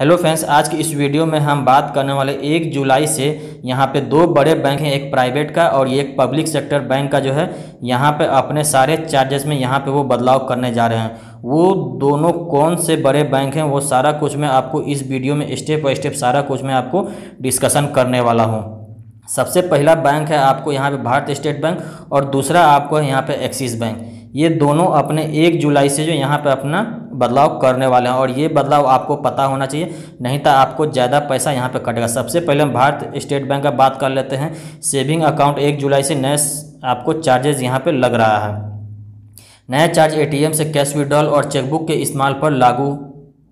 Hello friends आज की इस वीडियो में हम बात करने वाले एक जुलाई से यहाँ पे दो बड़े बैंक हैं, एक प्राइवेट का और एक पब्लिक सेक्टर बैंक का जो है, यहाँ पे अपने सारे चार्जेस में यहाँ पे वो बदलाव करने जा रहे हैं। वो दोनों कौन से बड़े बैंक हैं, वो सारा कुछ मैं आपको इस वीडियो में स्टेप बाई स्टेप सारा कुछ मैं आपको डिस्कशन करने वाला हूँ। सबसे पहला बैंक है आपको यहाँ पे भारत स्टेट बैंक और दूसरा आपको है यहाँ पे एक्सिस बैंक ये दोनों अपने एक जुलाई से जो यहाँ पे अपना बदलाव करने वाले हैं और ये बदलाव आपको पता होना चाहिए, नहीं तो आपको ज़्यादा पैसा यहाँ पे कटेगा। सबसे पहले हम भारत स्टेट बैंक का बात कर लेते हैं। सेविंग अकाउंट एक जुलाई से नए आपको चार्जेस यहाँ पे लग रहा है। नया चार्ज एटीएम से कैश विड्रॉल और चेकबुक के इस्तेमाल पर लागू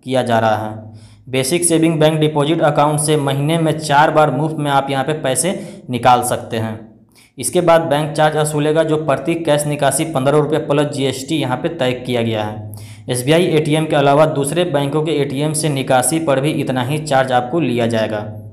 किया जा रहा है। Basic saving bank deposit account से महीने में चार बार मुफ़्त में आप यहाँ पे पैसे निकाल सकते हैं। इसके बाद बैंक चार्ज असूलेगा जो प्रति कैश निकासी पंद्रह रुपये प्लस जीएसटी यहाँ पे तय किया गया है। एस बी के अलावा दूसरे बैंकों के एटीएम से निकासी पर भी इतना ही चार्ज आपको लिया जाएगा।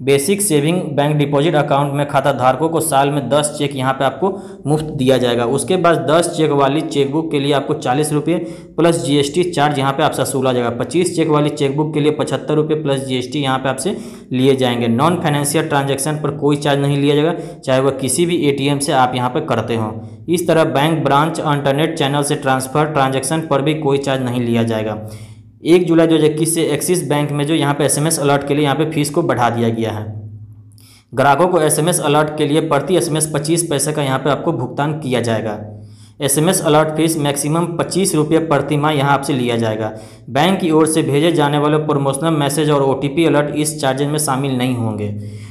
Basic saving bank deposit account में खाता धारकों को साल में दस चेक यहाँ पे आपको मुफ़्त दिया जाएगा। उसके बाद दस चेक वाली चेकबुक के लिए आपको चालीस रुपये प्लस जीएसटी चार्ज यहाँ पे आपसे वसूला जाएगा। पच्चीस चेक वाली चेकबुक के लिए पचहत्तर रुपये प्लस जीएसटी यहाँ पे आपसे लिए जाएँगे। नॉन फाइनेंशियल ट्रांजेक्शन पर कोई चार्ज नहीं लिया जाएगा, चाहे वह किसी भी एटीएम से आप यहाँ पर करते हों। इस तरह बैंक ब्रांच, इंटरनेट चैनल से ट्रांसफ़र, ट्रांजेक्शन पर भी कोई चार्ज नहीं लिया जाएगा। एक जुलाई दो हज़ार इक्कीस से एक्सिस बैंक में जो यहाँ पे एसएमएस अलर्ट के लिए यहाँ पे फ़ीस को बढ़ा दिया गया है। ग्राहकों को एसएमएस अलर्ट के लिए प्रति एसएमएस पच्चीस पैसे का यहाँ पे आपको भुगतान किया जाएगा। एसएमएस अलर्ट फ़ीस मैक्सिमम पच्चीस रुपये प्रति माह यहाँ आपसे लिया जाएगा। बैंक की ओर से भेजे जाने वाले प्रमोशनल मैसेज और ओटीपी अलर्ट इस चार्जेज में शामिल नहीं होंगे।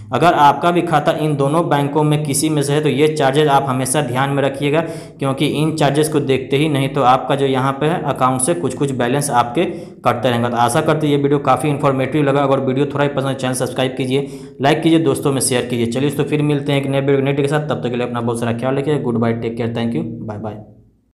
अगर आपका भी खाता इन दोनों बैंकों में किसी में से है तो ये चार्जेज आप हमेशा ध्यान में रखिएगा, क्योंकि इन चार्जेस को देखते ही नहीं तो आपका जो यहाँ पे है अकाउंट से कुछ कुछ बैलेंस आपके कटते रहेंगे। तो आशा करते ये वीडियो काफ़ी इन्फॉर्मेटिव लगा। अगर वीडियो थोड़ा ही पसंद चैनल सब्सक्राइब कीजिए लाइक कीजिए, दोस्तों में शेयर कीजिए। चलिए तो फिर मिलते हैं एक नए वीडियो के साथ। तब तक के लिए अपना बहुत सारा ख्याल रखिए। Goodbye take care thank you bye bye